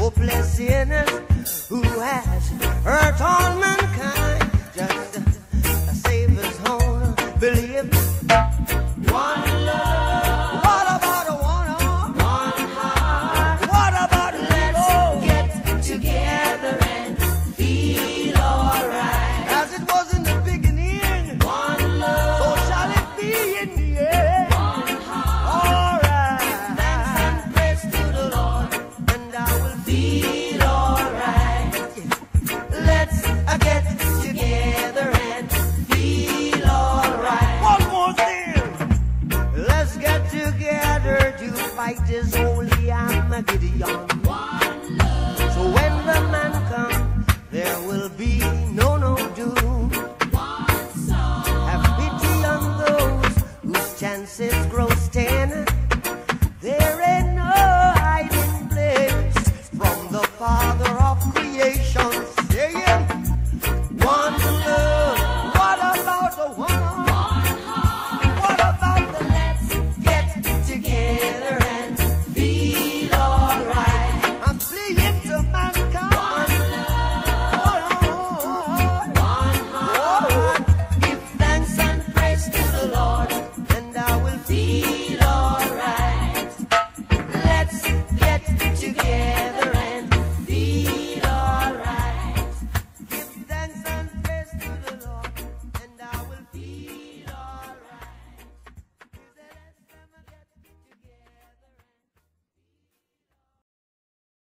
hopeless sinners who has hurt all mankind. fight is holy Armageddon. So when the man comes, there will be no no doom. Have pity on those whose chances grow. see.